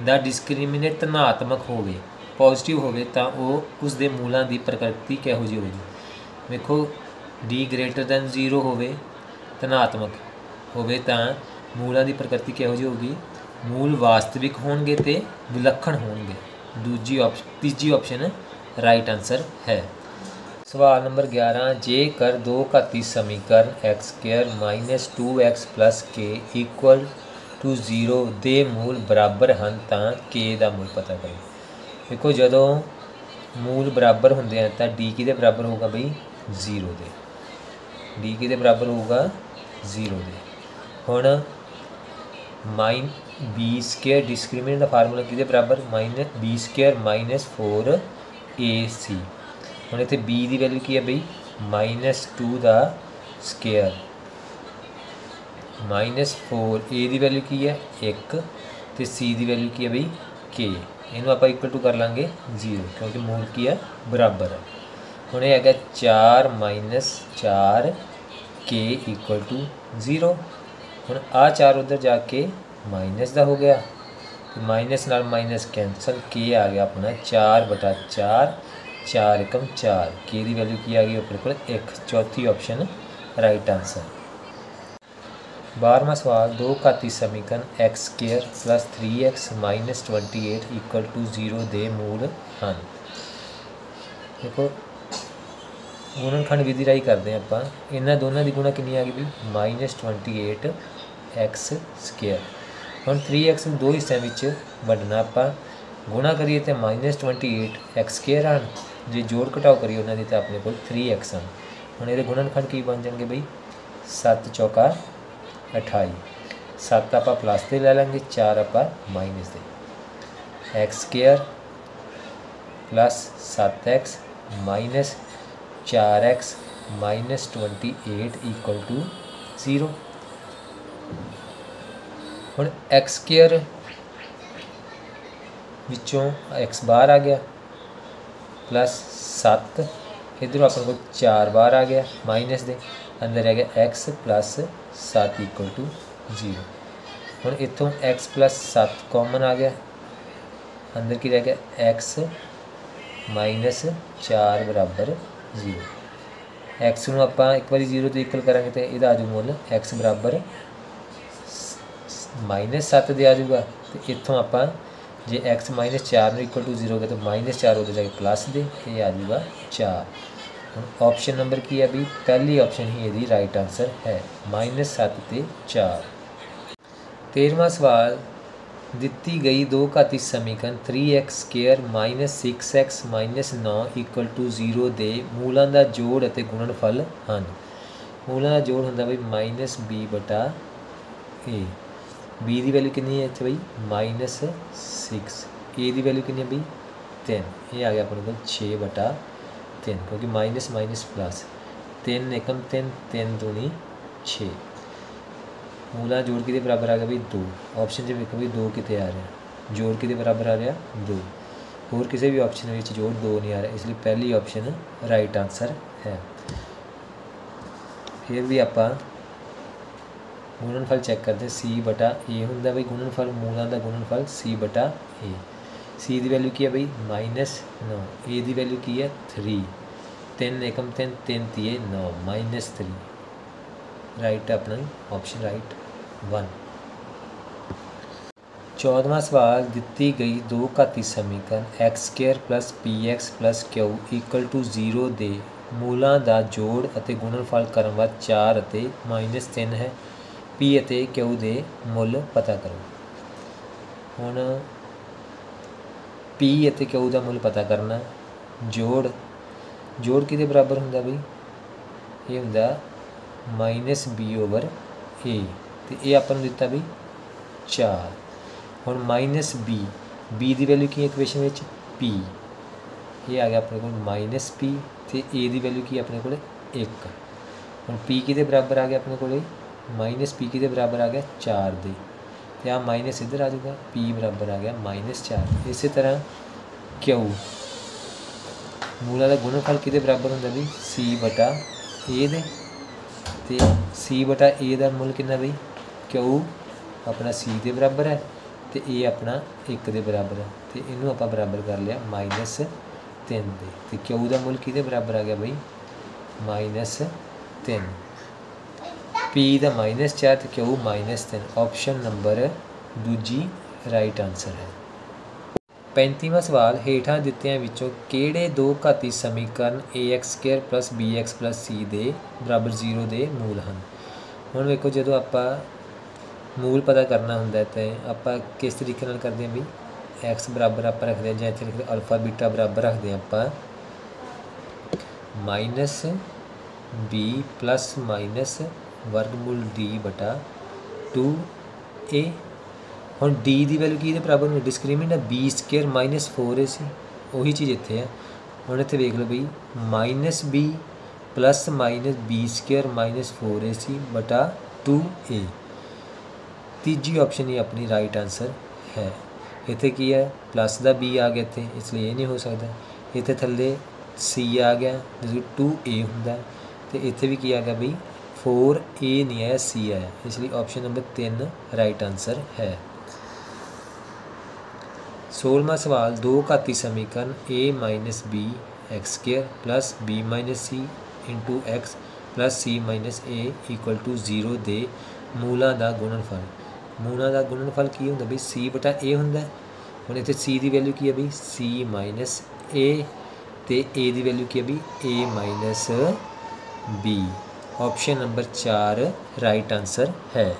ਦਾ ਡਿਸਕ੍ਰਿਮੀਨੇਟ ਧਨਾਤਮਕ ਹੋਵੇ ਪੋਜ਼ਿਟਿਵ ਹੋਵੇ, ਤਾਂ ਉਹ ਉਸ ਦੇ ਮੂਲਾਂ ਦੀ ਪ੍ਰਕਿਰਤੀ ਕਿਹੋ ਜਿਹੀ ਹੋਵੇਗੀ? ਵੇਖੋ d ਗ੍ਰੇਟਰ ਦੈਨ 0 ਹੋਵੇ, ਧਨਾਤਮਕ ਹੋਵੇ ਤਾਂ ਮੂਲਾਂ ਦੀ ਪ੍ਰਕਿਰਤੀ ਕਿਹੋ ਜਿਹੀ ਹੋਗੀ ਮੂਲ ਵਾਸਤਵਿਕ ਹੋਣਗੇ ਤੇ ਵਿਲੱਖਣ ਹੋਣਗੇ। ਦੂਜੀ ਆਪਸ਼ਨ ਤੀਜੀ ਆਪਸ਼ਨ ਰਾਈਟ ਆਨਸਰ ਹੈ। ਸਵਾਲ ਨੰਬਰ 11 ਜੇਕਰ ਦੋ ਘਾਤੀ ਸਮੀਕਰਨ x2 2x k ਟੂ 0 ਦੇ ਮੂਲ ਬਰਾਬਰ ਹਨ ਤਾਂ k ਦਾ ਮੂਲ ਪਤਾ ਕਰੋ। ਦੇਖੋ ਜਦੋਂ ਮੂਲ ਬਰਾਬਰ ਹੁੰਦੇ ਆ ਤਾਂ d ਕਿਹਦੇ ਬਰਾਬਰ ਹੋਊਗਾ ਬਈ? 0 ਦੇ। D ਕਿਹਦੇ ਬਰਾਬਰ ਹੋਊਗਾ? 0 ਦੇ। ਹੁਣ ਮਾਈਨ b ਸਕੁਅਰ ਡਿਸਕ੍ਰਿਮੀਨੈਂਟ ਦਾ ਫਾਰਮੂਲਾ ਕਿਹਦੇ ਬਰਾਬਰ? ਮਾਈਨਸ b ਸਕੁਅਰ 4ac ਹੁਣ ਇੱਥੇ b ਦੀ ਵੈਲਿਊ ਕੀ ਹੈ ਬਈ? ਮਾਈਨਸ -2 ਦਾ ਸਕੁਅਰ -4 a ਦੀ ਵੈਲਿਊ ਕੀ ਹੈ 1 ਤੇ c ਦੀ ਵੈਲਿਊ ਕੀ ਹੈ ਬਈ? K ਇਹਨੂੰ ਆਪਾਂ ਇਕੁਅਲ ਟੂ ਕਰ ਲਾਂਗੇ 0 ਕਿਉਂਕਿ ਮੂਲ ਕੀ ਹੈ ਬਰਾਬਰ ਹੈ ਹੁਣ ਇਹ ਹੈਗਾ 4 4 k 0 ਹੁਣ ਆ 4 ਉਧਰ ਜਾ ਕੇ ਮਾਈਨਸ ਦਾ ਹੋ ਗਿਆ ਮਾਈਨਸ ਨਾਲ ਮਾਈਨਸ ਕੈਂਸਲ k ਆ ਗਿਆ ਆਪਣਾ 4 4 4 एकम 4 k ਦੀ ਵੈਲਿਊ ਕੀ ਆ ਗਈ ਆਪਣੇ ਕੋਲ 1 ਚੌਥੀ ਆਪਸ਼ਨ ਰਾਈਟ ਆਨਸਰ 12ਵਾਂ ਸਵਾਲ ਦੋ ਘਾਤੀ ਸਮੀਕਰਨ x ਸਕੁਅਰ 3x 28 0 ਦੇ ਮੂਲ ਹਨ ਦੇਖੋ ਗੁਣਨਖੰਡ ਵਿਧੀ ਰਾਹੀਂ ਕਰਦੇ ਹਾਂ ਆਪਾਂ। ਇਹਨਾਂ ਦੋਨਾਂ ਦੀ ਗੁਣਾ ਕਿੰਨੀ ਆ ਗਈ ਵੀ -28x2 ਹੁਣ 3x ਨੂੰ ਦੋ ਹਿੱਸਿਆਂ ਵਿੱਚ ਵੰਡਣਾ ਆਪਾਂ। ਗੁਣਾ ਕਰੀਏ ਤੇ -28x2 ਆਣ ਜੇ ਜੋੜ ਘਟਾਓ ਕਰੀਏ ਉਹਨਾਂ ਦੀ ਤਾਂ ਆਪਣੇ ਕੋਲ 3x ਆਣ ਹੁਣ ਇਹਦੇ ਗੁਣਨਖੰਡ ਕੀ ਬਣ ਜਾਣਗੇ ਬਈ? 7 ਚੌਕਾ 28 7 ਆਪਾਂ ਪਲੱਸ ਤੇ ਲੈ ਲਾਂਗੇ 4 ਆਪਾਂ ਮਾਈਨਸ ਦੇ x2 7x चार x minus twenty eight equal to zero. हम एक्स स्केयर एक्स बार आ गया, प्लस सत्त इधर अपने को चार बार आ गया, माइनस दे, अंदर आ गया एक्स प्लस सत्त इक्वल टू ज़ीरो। हम इतों एक्स प्लस सत्त कॉमन आ गया, अंदर की रह गया एक्स माइनस चार बराबर 0 x ਨੂੰ ਆਪਾਂ ਇੱਕ ਵਾਰੀ 0 ਤੋਂ ਇਕੁਅਲ ਕਰਾਂਗੇ ਤੇ ਇਹਦਾ ਆਜੂ ਮੁੱਲ x ਬਰਾਬਰ -7 ਦੇ ਆ ਜੂਗਾ ਤੇ ਇੱਥੋਂ ਆਪਾਂ ਜੇ x 4 ਨੂੰ ਇਕੁਅਲ ਟੂ 0 ਹੋ ਗਿਆ ਤਾਂ -4 ਉਹਦੇ ਜਾ ਕੇ ਪਲੱਸ ਦੇ, ਇਹ ਆ ਜੂਗਾ 4 ਹੁਣ ਆਪਸ਼ਨ ਨੰਬਰ ਕੀ ਹੈ ਵੀ ਪਹਿਲੀ ਆਪਸ਼ਨ ਹੀ ਇਹਦੀ ਰਾਈਟ ਆਨਸਰ ਹੈ। -7 ਤੇ 4 13ਵਾਂ ਸਵਾਲ ਦਿੱਤੀ ਗਈ ਦੋ ਘਾਤੀ ਸਮੀਕਰਨ 3x2 6x 9 0 ਦੇ ਮੂਲਾਂ ਦਾ ਜੋੜ ਅਤੇ ਗੁਣਨਫਲ ਹਨ। ਮੂਲਾਂ ਦਾ ਜੋੜ ਹੁੰਦਾ ਬਈ b a b ਦੀ ਵੈਲਿਊ ਕਿੰਨੀ ਹੈ ਇੱਥੇ ਬਈ? -6 a ਦੀ ਵੈਲਿਊ ਕਿੰਨੀ ਹੈ ਬਈ? 3 ਇਹ ਆ ਗਿਆ ਆਪਣੇ ਕੋਲ 6 ਬਟਾ 3 ਕਿਉਂਕਿ ਮਾਈਨਸ ਮਾਈਨਸ ਪਲੱਸ 3 1 3 3 2 6 ਮੂਲਾ ਜੋੜ ਕਿਹਦੇ ਬਰਾਬਰ ਆ ਗਿਆ ਵੀ 2 ਆਪਸ਼ਨ 'ਚ ਵੇਖੋ ਵੀ 2 ਕਿਤੇ ਆ ਰਿਹਾ ਜੋੜ ਕਿਹਦੇ ਬਰਾਬਰ ਆ ਰਿਹਾ 2 ਹੋਰ ਕਿਸੇ ਵੀ ਆਪਸ਼ਨ ਵਿੱਚ ਜੋੜ 2 ਨਹੀਂ ਆ ਰਿਹਾ ਇਸ ਲਈ ਪਹਿਲੀ ਆਪਸ਼ਨ ਰਾਈਟ ਆਨਸਰ ਹੈ ਫਿਰ ਵੀ ਆਪਾਂ ਗੁਣਨਫਲ ਚੈੱਕ ਕਰਦੇ c ਬਟਾ a ਹੁੰਦਾ ਬਈ ਗੁਣਨਫਲ ਮੂਲਾਂ ਦਾ ਗੁਣਨਫਲ c ਬਟਾ a c ਦੀ ਵੈਲਿਊ ਕੀ ਹੈ ਬਈ -9 a ਦੀ ਵੈਲਿਊ ਕੀ ਹੈ 3 3 एकम 3 3 3 9 3 ਰਾਈਟ ਆਪਣਾ ਆਪਸ਼ਨ ਰਾਈਟ 1 14ਵਾਂ ਸਵਾਲ, ਦਿੱਤੀ ਗਈ ਦੋ ਘਾਤੀ ਸਮੀਕਰਨ x² px q 0 ਦੇ ਮੂਲਾਂ ਦਾ ਜੋੜ ਅਤੇ ਗੁਣਨਫਲ ਕਰਨ ਵਾਰ 4 ਅਤੇ -3 ਹੈ। p ਅਤੇ q ਦੇ ਮੁੱਲ ਪਤਾ ਕਰੋ। ਹੁਣ p ਅਤੇ q ਦਾ ਮੁੱਲ ਪਤਾ ਕਰਨਾ। ਜੋੜ ਜੋੜ ਕਿਹਦੇ ਬਰਾਬਰ ਹੁੰਦਾ ਬਈ? ਇਹ ਹੁੰਦਾ ਮਾਈਨਸ -b ਓਵਰ a ਤੇ ਇਹ ਆਪਾਂ ਨੂੰ ਦਿੱਤਾ ਵੀ 4 ਹੁਣ ਮਾਈਨਸ ਬੀ ਬੀ ਦੀ ਵੈਲਿਊ ਕੀ ਹੈ ਇਕੁਏਸ਼ਨ ਵਿੱਚ? p ਇਹ ਆ ਗਿਆ ਆਪਣੇ ਕੋਲ ਮਾਈਨਸ p ਤੇ a ਦੀ ਵੈਲਿਊ ਕੀ ਆਪਣੇ ਕੋਲ? 1 ਹੁਣ p ਕਿਹਦੇ ਬਰਾਬਰ ਆ ਗਿਆ ਆਪਣੇ ਕੋਲ? ਮਾਈਨਸ p ਕਿਹਦੇ ਬਰਾਬਰ ਆ ਗਿਆ? 4 ਦੇ। ਤੇ ਆ ਮਾਈਨਸ ਇੱਧਰ ਆ ਜਾਊਗਾ, p ਬਰਾਬਰ ਆ ਗਿਆ ਮਾਈਨਸ 4 ਇਸੇ ਤਰ੍ਹਾਂ q ਮੂਲਾ ਦਾ ਗੁਣਨਫਲ ਕਿਹਦੇ ਬਰਾਬਰ ਹੁੰਦਾ ਵੀ c ਬਟਾ a ਦੇ। ਤੇ c ਬਟਾ a ਦਾ ਮੁੱਲ ਕਿੰਨਾ ਬਈ? q ਆਪਣਾ c ਦੇ ਬਰਾਬਰ ਹੈ ਤੇ ਇਹ ਆਪਣਾ 1 ਦੇ ਬਰਾਬਰ ਹੈ ਤੇ ਇਹਨੂੰ ਆਪਾਂ ਬਰਾਬਰ ਕਰ ਲਿਆ ਮਾਈਨਸ 3 ਦੇ। ਤੇ q ਦਾ ਮੁੱਲ ਕਿਹਦੇ ਬਰਾਬਰ ਆ ਗਿਆ ਬਈ? ਮਾਈਨਸ 3 p ਦਾ ਮਾਈਨਸ 4 ਤੇ q ਮਾਈਨਸ 3 ਆਪਸ਼ਨ ਨੰਬਰ ਦੂਜੀ ਰਾਈਟ ਆਨਸਰ ਹੈ। 35ਵਾਂ ਸਵਾਲ ਹੇਠਾਂ ਦਿੱਤਿਆਂ ਵਿੱਚੋਂ ਕਿਹੜੇ ਦੋ ਘਾਤੀ ਸਮੀਕਰਨ ax2 bx c ਦੇ ਬਰਾਬਰ 0 ਦੇ ਮੂਲ ਹਨ? ਹੁਣ ਵੇਖੋ ਜਦੋਂ ਆਪਾਂ ਮੂਲ ਪਤਾ ਕਰਨਾ ਹੁੰਦਾ ਤੇ ਆਪਾਂ ਕਿਸ ਤਰੀਕੇ ਨਾਲ ਕਰਦੇ ਹਾਂ ਵੀ x ਬਰਾਬਰ ਆਪਾਂ ਰੱਖਦੇ ਹਾਂ ਜਾਂ ਇੱਥੇ ਲਿਖਦੇ ਅਲਫਾ ਬੀਟਾ ਬਰਾਬਰ ਰੱਖਦੇ ਹਾਂ ਆਪਾਂ। ਮਾਈਨਸ b ਪਲੱਸ ਮਾਈਨਸ ਵਰਗਮੂਲ d ਬਟਾ 2a ਹੁਣ d ਦੀ ਵੈਲਿਊ ਕੀ ਦੇ ਬਰਾਬਰ ਨੂੰ ਡਿਸਕ੍ਰੀਮੈਂਟ ਹੈ, b ਸਕੁਅਰ ਮਾਈਨਸ 4ac ਸੀ ਉਹੀ ਚੀਜ਼ ਇੱਥੇ ਹੈ। ਹੁਣ ਇੱਥੇ ਵੇਖ ਲਓ ਬਈ minus b plus minus b square minus 4ac ਬਟਾ 2a ਤੀਜੀ ਆਪਸ਼ਨ ਹੀ ਆਪਣੀ ਰਾਈਟ ਆਨਸਰ ਹੈ। ਇੱਥੇ ਕੀ ਹੈ? ਪਲੱਸ ਦਾ b ਆ ਗਿਆ ਇੱਥੇ, ਇਸ ਲਈ ਇਹ ਨਹੀਂ ਹੋ ਸਕਦਾ। ਇੱਥੇ ਥੱਲੇ c ਆ ਗਿਆ ਜਿਸ 2a ਹੁੰਦਾ ਤੇ ਇੱਥੇ ਵੀ ਕੀ ਆ ਗਿਆ ਬਈ? 4a ਨਹੀਂ ਆਇਆ, c ਆਇਆ। ਇਸ ਲਈ ਆਪਸ਼ਨ ਨੰਬਰ 3 ਰਾਈਟ ਆਨਸਰ ਹੈ। 16ਵਾਂ ਸਵਾਲ ਦੋ ਘਾਤੀ ਸਮੀਕਰਨ a b x2 b c x c a 0 ਦੇ ਮੂਲਾਂ ਦਾ ਗੁਣਨਫਲ। ਮੂਲਾਂ ਦਾ ਗੁਣਨਫਲ ਕੀ ਹੁੰਦਾ ਬਈ c ਬਟਾ a ਹੁੰਦਾ ਹੁਣ ਇੱਥੇ c ਦੀ ਵੈਲਿਊ ਕੀ ਹੈ ਬਈ? C ਮਾਈਨਸ a ਤੇ a ਦੀ ਵੈਲਿਊ ਕੀ ਹੈ ਬਈ? A minus b option number 4 right answer ਹੈ।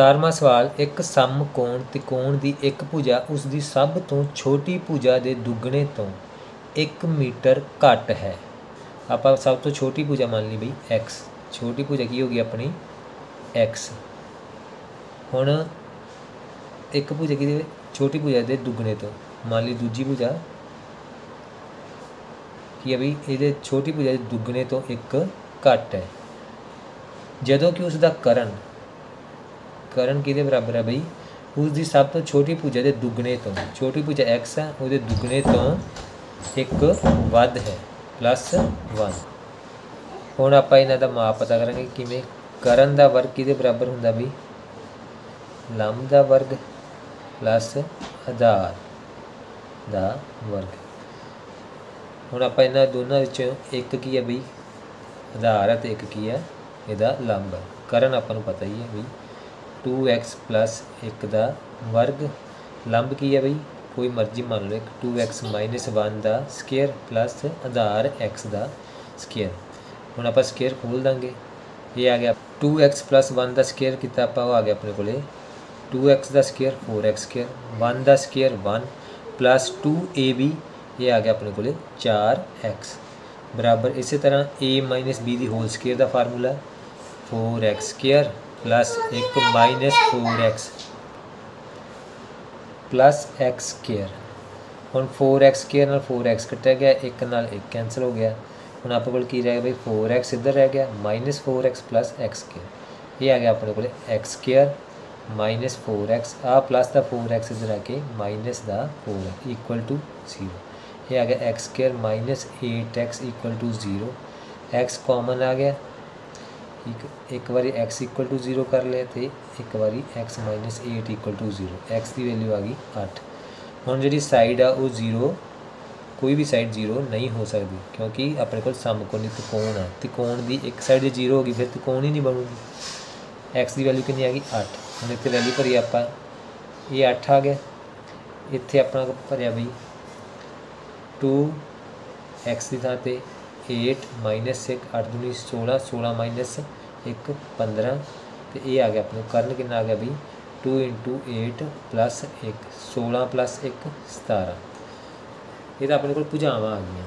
17ਵਾਂ ਸਵਾਲ, ਇੱਕ ਸਮਕੋਣ ਤਿਕੋਣ ਦੀ ਇੱਕ ਭੁਜਾ, ਉਸ ਦੀ ਸਭ ਤੋਂ ਛੋਟੀ ਭੁਜਾ ਦੇ ਦੁੱਗਣੇ ਤੋਂ 1 ਮੀਟਰ ਘੱਟ ਹੈ। ਆਪਾਂ ਸਭ ਤੋਂ ਛੋਟੀ ਭੁਜਾ ਮੰਨ ਲਈ ਬਈ x ਛੋਟੀ ਭੁਜਾ ਕੀ ਹੋ ਗਈ ਆਪਣੀ? X ਹੁਣ ਇੱਕ ਭੁਜਾ ਕੀ ਛੋਟੀ ਭੁਜਾ ਦੇ ਦੁੱਗਣੇ ਤੋਂ। ਮੰਨ ਲਈ ਦੂਜੀ ਭੁਜਾ ਕੀ ਹੈ ਬਈ? ਇਹਦੇ ਛੋਟੀ ਭੁਜਾ ਦੇ ਦੁੱਗਣੇ ਤੋਂ ਇੱਕ ਘੱਟ ਹੈ। ਜਦੋਂ ਕਿ ਉਸ ਦਾ ਕਰਨ ਕਰਨ ਕਿਹਦੇ ਬਰਾਬਰ ਹੈ ਬਈ? ਉਸ ਦੀ ਸਭ ਤੋਂ ਛੋਟੀ ਭੁਜਾ ਦੇ ਦੁੱਗਣੇ ਤੋਂ। ਛੋਟੀ ਭੁਜਾ x ਹੈ ਉਹਦੇ ਦੁੱਗਣੇ ਤੋਂ ਇੱਕ ਵੱਧ ਹੈ ਪਲੱਸ 1 ਹੁਣ ਆਪਾਂ ਇਹਨਾਂ ਦਾ ਮਾਪ ਪਤਾ ਕਰਾਂਗੇ ਕਿਵੇਂ ਕਰਨ ਦਾ ਵਰਗ ਕਿਹਦੇ ਬਰਾਬਰ ਹੁੰਦਾ ਬਈ? ਲੰਬ ਦਾ ਵਰਗ ਪਲੱਸ ਆਧਾਰ ਦਾ ਵਰਗ। ਹੁਣ ਆਪਾਂ ਇਹਨਾਂ ਦੋਨਾਂ ਵਿੱਚੋਂ ਇੱਕ ਕੀ ਹੈ ਬਈ? ਆਧਾਰ ਹੈ ਤੇ ਇੱਕ ਕੀ ਹੈ ਇਹਦਾ ਲੰਬ ਕਰਨ ਆਪਾਂ ਨੂੰ ਪਤਾ ਹੀ ਹੈ ਬਈ। 2x 1 ਦਾ ਵਰਗ ਲੰਬ ਕੀ ਹੈ ਬਈ ਕੋਈ ਮਰਜ਼ੀ ਮੰਨ ਲਓ ਇੱਕ 2x 1 ਦਾ ਸਕੁਅਰ ਪਲੱਸ ਆਧਾਰ x ਦਾ ਸਕੁਅਰ ਹੁਣ ਆਪਾਂ ਸਕੁਅਰ ਖੋਲ ਦਾਂਗੇ ਇਹ ਆ ਗਿਆ 2x 1 ਦਾ ਸਕੁਅਰ ਕੀਤਾ ਆਪਾਂ ਉਹ ਆ ਗਿਆ ਆਪਣੇ ਕੋਲੇ 2x ਦਾ ਸਕੁਅਰ 4x ਸਕੁਅਰ 1 ਦਾ ਸਕੁਅਰ 1 ਪਲੱਸ 2ab ਇਹ ਆ ਗਿਆ ਆਪਣੇ ਕੋਲੇ 4x ਬਰਾਬਰ ਇਸੇ ਤਰ੍ਹਾਂ a b ਦੀ ਹੋਲ ਸਕੁਅਰ ਦਾ ਫਾਰਮੂਲਾ 4x ਸਕੁਅਰ प्लस एक तो minus four x, plus x square हूँ four x square four x कटा गया, एक नाल एक कैंसल हो गया। हूँ आप को रह गया बई फोर एक्स इधर रह गया, minus four x plus x square यह आ गया अपने को x square minus four x. आ प्लस का फोर एक्स इधर आके माइनस का फोर इक्वल टू ज़ीरो। ये आ गया x square minus eight x equal to zero. X common आ गया ਇੱਕ ਇੱਕ ਵਾਰੀ x 0 ਕਰ ਲਿਆ ਤੇ ਇੱਕ ਵਾਰੀ x 8 0 x ਦੀ ਵੈਲਿਊ ਆ ਗਈ 8 ਹੁਣ ਜਿਹੜੀ ਸਾਈਡ ਆ ਉਹ 0 ਕੋਈ ਵੀ ਸਾਈਡ 0 ਨਹੀਂ ਹੋ ਸਕਦੀ ਕਿਉਂਕਿ ਆਪਣੇ ਕੋਲ ਸਮਕੋਣੀ ਤਿਕੋਣ ਆ। ਤਿਕੋਣ ਦੀ ਇੱਕ ਸਾਈਡ ਜੇ 0 ਹੋ ਗਈ, ਫਿਰ ਤਿਕੋਣ ਹੀ ਨਹੀਂ ਬਣੂਗੀ। x ਦੀ ਵੈਲਿਊ ਕਿੰਨੀ ਆ ਗਈ? 8 ਹੁਣ ਇੱਥੇ ਵੈਲਿਊ ਭਰੀ ਆਪਾਂ। ਇਹ 8 ਆ ਗਿਆ। ਇੱਥੇ ਆਪਣਾ ਭਰਿਆ ਬਈ 2 x ਦੀ ਥਾਂ ਤੇ 8 ਮਾਈਨਸ 1 8 ਦੂਣੀ 16 16 ਮਾਈਨਸ 1 15 ਤੇ ਇਹ ਆ ਗਿਆ ਆਪਣੇ, ਕਰਨ ਕਿੰਨਾ ਆ ਗਿਆ ਬਈ 2 8 ਪਲੱਸ 1 16 ਪਲੱਸ 1 17 ਤਾਂ ਆਪਣੇ ਕੋਲ ਭੁਜਾਵਾਂ ਆ ਗਈਆਂ।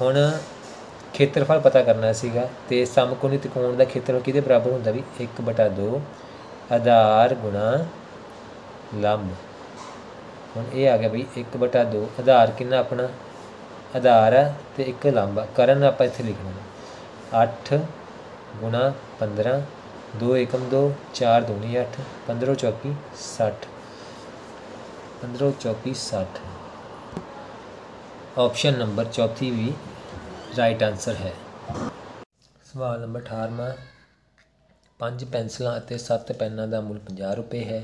ਹੁਣ ਖੇਤਰਫਲ ਪਤਾ ਕਰਨਾ ਸੀਗਾ ਤੇ ਸਮਕੋਣੀ ਤ੍ਰਿਕੋਣ ਦਾ ਖੇਤਰਫਲ ਕਿਹਦੇ ਬਰਾਬਰ ਹੁੰਦਾ ਵੀ? 1/2 ਆਧਾਰ ਗੁਣਾ ਲੰਬ। ਹੁਣ ਇਹ ਆ ਗਿਆ ਬਈ 1/2 ਆਧਾਰ ਕਿੰਨਾ ਆਪਣਾ? ਆਧਾਰ ਹੈ ਤੇ ਇੱਕ ਲੰਬ ਕਰਨ ਆਪਾਂ ਇੱਥੇ ਲਿਖਣਾ 8 ਗੁਣਾ 15 2 ਏਕਮ 2 4 ਦੂਣੀ 8 15 ਚੌਕੀ 60 15 ਚੌਕੀ 60 ਆਪਸ਼ਨ ਨੰਬਰ ਚੌਥੀ ਵੀ ਰਾਈਟ ਆਨਸਰ ਹੈ। ਸਵਾਲ ਨੰਬਰ 18ਵਾਂ ਪੰਜ ਪੈਨਸਲਾਂ ਅਤੇ ਸੱਤ ਪੈਨਾਂ ਦਾ ਮੁੱਲ 50 ਰੁਪਏ ਹੈ,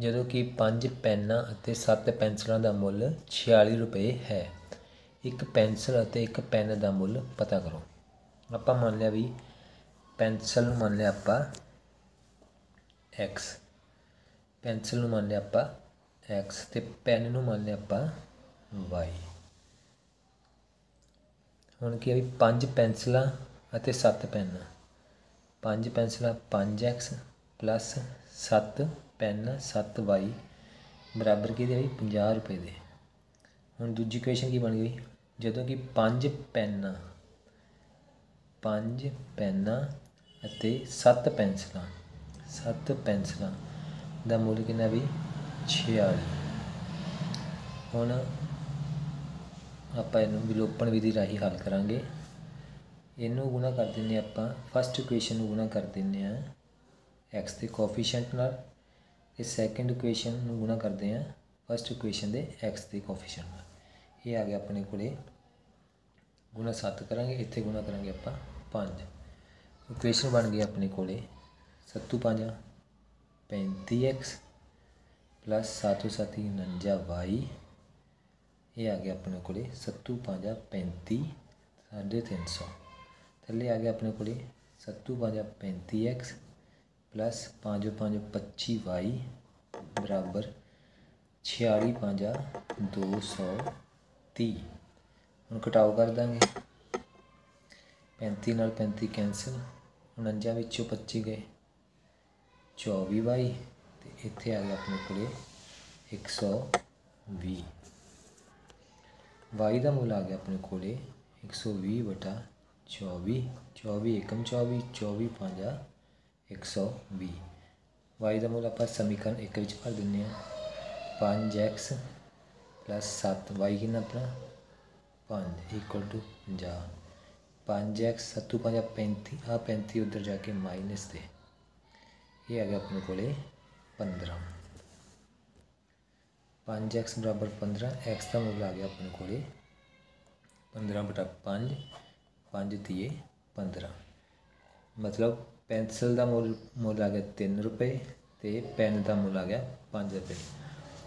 ਜਦੋਂ ਕਿ ਪੰਜ ਪੈਨਾਂ ਅਤੇ ਸੱਤ ਪੈਨਸਲਾਂ ਦਾ ਮੁੱਲ 46 ਰੁਪਏ ਹੈ। ਇੱਕ ਪੈਨਸਲ ਅਤੇ ਇੱਕ ਪੈਨ ਦਾ ਮੁੱਲ ਪਤਾ ਕਰੋ। ਆਪਾਂ ਮੰਨ ਲਿਆ ਵੀ ਪੈਨਸਲ ਨੂੰ ਮੰਨ ਲਿਆ ਆਪਾਂ x, ਪੈਨਸਲ ਨੂੰ ਮੰਨ ਲਿਆ ਆਪਾਂ x ਤੇ ਪੈਨ ਨੂੰ ਮੰਨ ਲਿਆ ਆਪਾਂ y ਹੁਣ ਕੀ ਹੈ ਵੀ ਪੰਜ ਪੈਨਸਲਾਂ ਅਤੇ ਸੱਤ ਪੈਨ। ਪੰਜ ਪੈਨਸਲਾਂ 5x ਪਲੱਸ 7 ਪੈਨ 7y ਬਰਾਬਰ ਕਿਹਦੇ ਹੈ 50 ਰੁਪਏ ਦੇ। ਹੁਣ ਦੂਜੀ ਇਕੁਏਸ਼ਨ ਕੀ ਬਣ ਗਈ? ਜਦੋਂ ਕਿ ਪੰਜ ਪੈਨ, ਪੰਜ ਪੈਨਾਂ ਅਤੇ ਸੱਤ ਪੈਨਸਲਾਂ ਸੱਤ ਪੈਨਸਲਾਂ ਦਾ ਮੁੱਲ ਕਿੰਨਾ ਵੀ 46 ਹੁਣ ਆਪਾਂ ਇਹਨੂੰ ਵਿਲੋਪਨ ਵਿਧੀ ਰਾਹੀਂ ਹੱਲ ਕਰਾਂਗੇ। ਇਹਨੂੰ ਗੁਣਾ ਕਰ ਦਿੰਨੇ ਆਪਾਂ ਫਸਟ ਇਕੁਏਸ਼ਨ ਨੂੰ ਗੁਣਾ ਕਰ ਦਿੰਨੇ ਆ x ਦੇ ਕੋਫੀਸ਼ੀਐਂਟ ਨਾਲ ਤੇ ਸੈਕੰਡ ਇਕੁਏਸ਼ਨ ਨੂੰ ਗੁਣਾ ਕਰਦੇ ਆ ਫਸਟ ਇਕੁਏਸ਼ਨ ਦੇ x ਦੇ ਕੋਫੀਸ਼ੀਐਂਟ ਨਾਲ। ਇਹ ਆ ਗਿਆ ਆਪਣੇ ਕੋਲੇ ਗੁਣਾ 7 ਕਰਾਂਗੇ ਇੱਥੇ ਗੁਣਾ ਕਰਾਂਗੇ ਆਪਾਂ 5 ਇਕੁਏਸ਼ਨ ਬਣ ਗਈ ਆਪਣੇ ਕੋਲੇ 7 5 35x ਪਲੱਸ 7 7 49y ਇਹ ਆ ਗਿਆ ਆਪਣੇ ਕੋਲੇ 7 5 35 350 ਥੱਲੇ ਆ ਗਿਆ ਆਪਣੇ ਕੋਲੇ 7 5 35x ਪਲੱਸ 5 5 25y ਬਰਾਬਰ 46 5 230 ਹੁਣ ਘਟਾਓ ਕਰ ਦਾਂਗੇ। 35 ਨਾਲ 35 ਕੈਂਸਲ 49 ਵਿੱਚੋਂ 25 ਗਏ। 24y ਤੇ ਇੱਥੇ ਆ ਗਿਆ ਆਪਣੇ ਕੋਲੇ 120 y ਦਾ ਮੁੱਲ ਆ ਗਿਆ ਆਪਣੇ ਕੋਲੇ 120 ਬਟਾ 24 24 ਏਕਮ 24 24 ਪੰਜਾ 120 y ਦਾ ਮੁੱਲ ਆਪਾਂ ਸਮੀਕਰਨ ਇੱਕ ਵਿੱਚ ਭਰ ਦਿੰਨੇ ਆ 5x 7 y ਕਿੰਨਾ ਆਪਣਾ? ਪੰਜ ਇਕੁਅਲ ਟੂ 50 5x 7 5 35 ਆ 35 ਉਧਰ ਜਾ ਕੇ ਮਾਈਨਸ ਦੇ। ਇਹ ਆ ਗਿਆ ਆਪਣੇ ਕੋਲੇ 15 5x ਬਰਾਬਰ 15 x ਦਾ ਮੁੱਲ ਆ ਗਿਆ ਆਪਣੇ ਕੋਲੇ 15 ਬਟਾ 5 5 ਤੀਏ 15 ਮਤਲਬ ਪੈਨਸਲ ਦਾ ਮੁੱਲ ਮੁੱਲ ਆ ਗਿਆ 3 ਰੁਪਏ ਤੇ ਪੈਨ ਦਾ ਮੁੱਲ ਆ ਗਿਆ 5 ਰੁਪਏ।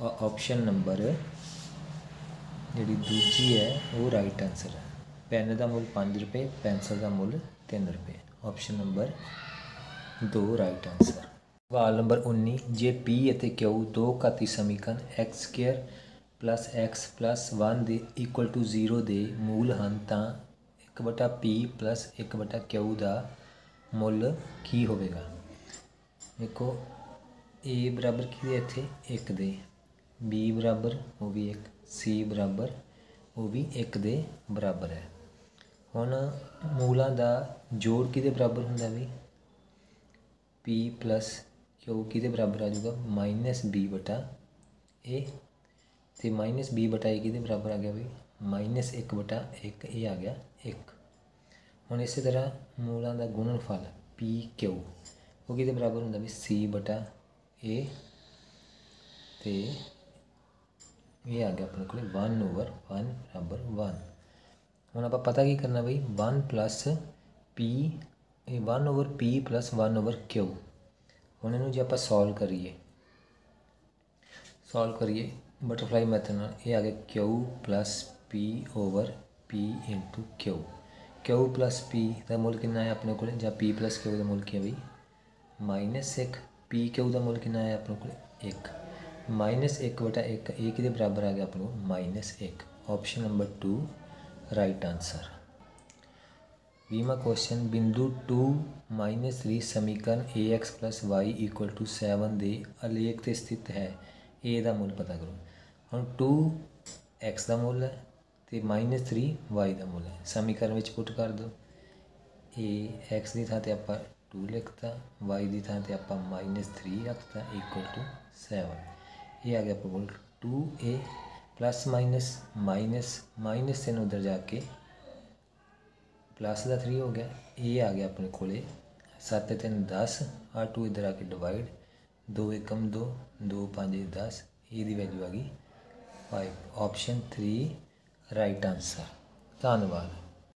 ਔਰ ਆਪਸ਼ਨ ਨੰਬਰ ਜਿਹੜੀ ਦੂਜੀ ਹੈ, ਉਹ ਰਾਈਟ ਆਨਸਰ ਹੈ। ਪੈਨ ਦਾ ਮੁੱਲ 5 ਰੁਪਏ ਪੈਨਸਲ ਦਾ ਮੁੱਲ 3 ਰੁਪਏ। ਆਪਸ਼ਨ ਨੰਬਰ 2 ਰਾਈਟ ਆਨਸਰ ਸਵਾਲ ਨੰਬਰ 19 ਜੇ p ਅਤੇ q ਦੋ ਘਾਤੀ ਸਮੀਕਰਨ x2 x 1 ਦੇ ਇਕੁਅਲ ਟੂ 0 ਦੇ ਮੂਲ ਹਨ, ਤਾਂ 1/p 1/q ਦਾ ਮੁੱਲ ਕੀ ਹੋਵੇਗਾ? ਦੇਖੋ, a ਬਰਾਬਰ ਕੀ ਹੈ ਇੱਥੇ? 1 ਦੇ। B ਬਰਾਬਰ, ਉਹ ਵੀ 1 c ਬਰਾਬਰ, ਉਹ ਵੀ 1 ਦੇ ਬਰਾਬਰ ਹੈ। ਹੁਣ ਮੂਲਾਂ ਦਾ ਜੋੜ ਕਿਹਦੇ ਬਰਾਬਰ ਹੁੰਦਾ ਵੀ? P q ਕਿਹਦੇ ਬਰਾਬਰ ਆ ਜਾਊਗਾ? -b ਬਟਾ a ਤੇ -b ਬਟਾ a ਕਿਹਦੇ ਬਰਾਬਰ ਆ ਗਿਆ ਵੀ? -1 ਬਟਾ 1 ਇਹ ਆ ਗਿਆ 1 ਹੁਣ ਇਸੇ ਤਰ੍ਹਾਂ ਮੂਲਾਂ ਦਾ ਗੁਣਨਫਲ p q ਉਹ ਕਿਹਦੇ ਬਰਾਬਰ ਹੁੰਦਾ ਵੀ? C ਬਟਾ a ਤੇ ਇਹ ਆ ਗਿਆ ਆਪਣੇ ਕੋਲੇ 1 ਓਵਰ 1 ਬਰਾਬਰ 1 ਹੁਣ ਆਪਾਂ ਪਤਾ ਕੀ ਕਰਨਾ ਬਈ? 1 ਪਲੱਸ p, ਇਹ 1 over p plus 1 over q ਹੁਣ ਇਹਨੂੰ ਜੇ ਆਪਾਂ ਸੋਲਵ ਕਰੀਏ। ਸੋਲਵ ਕਰੀਏ ਬਟਰਫਲਾਈ ਮੈਥਡ ਨਾਲ, ਇਹ ਆ ਗਿਆ q plus p over p into q q plus p ਦਾ ਮੁੱਲ ਕਿੰਨਾ ਹੈ ਆਪਣੇ ਕੋਲੇ? ਜਾਂ p ਪਲੱਸ q ਦਾ ਮੁੱਲ ਕੀ ਹੈ ਬਈ? -1 p ਪੀ ਕਿਊ ਦਾ ਮੁੱਲ ਕਿੰਨਾ ਆਇਆ ਆਪਣੇ ਕੋਲ? 1 ਮਾਈਨਸ 1 ਵਟਾ 1 ਇਹ ਕਿਹਦੇ ਬਰਾਬਰ ਆ ਗਿਆ ਆਪਣੇ ਕੋਲ minus 1 option number 2 right answer ਵੀਮਾ question ਬਿੰਦੂ 2 ਮਾਈਨਸ 3 ਸਮੀਕਰਨ ax y 7 ਦੇ ਅਲੇਖ ਤੇ ਸਥਿਤ ਹੈ a ਦਾ ਮੁੱਲ ਪਤਾ ਕਰੋ ਹੁਣ 2 x ਦਾ ਮੁੱਲ ਹੈ ਤੇ ਮਾਈਨਸ 3 y ਦਾ ਮੁੱਲ ਹੈ ਸਮੀਕਰਨ ਵਿੱਚ ਪੁੱਟ ਕਰ ਦਿਓ a, x ਦੀ ਥਾਂ ਤੇ ਆਪਾਂ 2 ਲਿਖਤਾ y ਦੀ ਥਾਂ ਤੇ ਆਪਾਂ ਮਾਈਨਸ 3 ਰੱਖਤਾ ਇਕੁਅਲ ਟੂ 7 ਇਹ ਆ ਗਿਆ ਆਪਣੇ ਕੋਲ 2a plus minus minus minus 3 ਉਧਰ ਜਾ ਕੇ ਪਲੱਸ ਦਾ 3 ਹੋ ਗਿਆ। ਇਹ ਆ ਗਿਆ ਆਪਣੇ ਕੋਲੇ। 7 ਤੇ 3 10 ਆ 2 ਇਧਰ ਆ ਕੇ ਡਿਵਾਈਡ 2 ਏਕਮ 2 2 5 10 ਇਹਦੀ ਵੈਲਿਊ ਆ ਗਈ। 5 ਆਪਸ਼ਨ 3 ਰਾਈਟ ਆਨਸਰ ਧੰਨਵਾਦ।